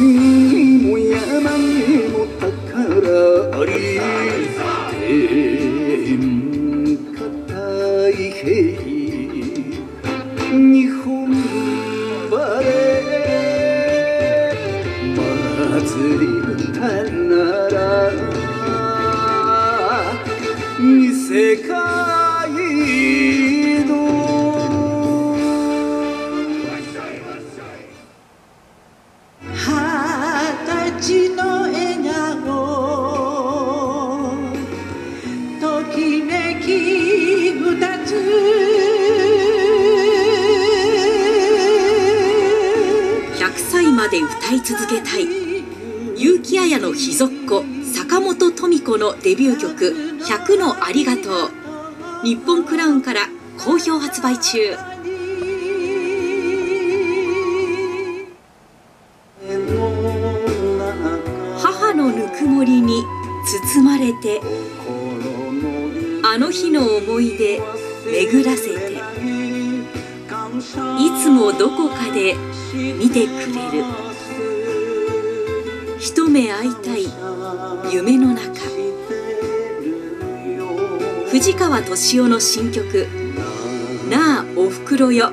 にも山にも宝あり天下太平日本バレー祭り歌なら世界二十歳の笑顔ときめき二つ。100歳まで歌い続けたい。結城彩の秘蔵っ子坂本富子のデビュー曲「100のありがとう」日本クラウンから好評発売中。ぬくもりに包まれてあの日の思い出巡らせていつもどこかで見てくれる。一目会いたい夢の中。藤川敏夫の新曲「なあおふくろよ」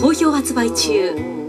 好評発売中。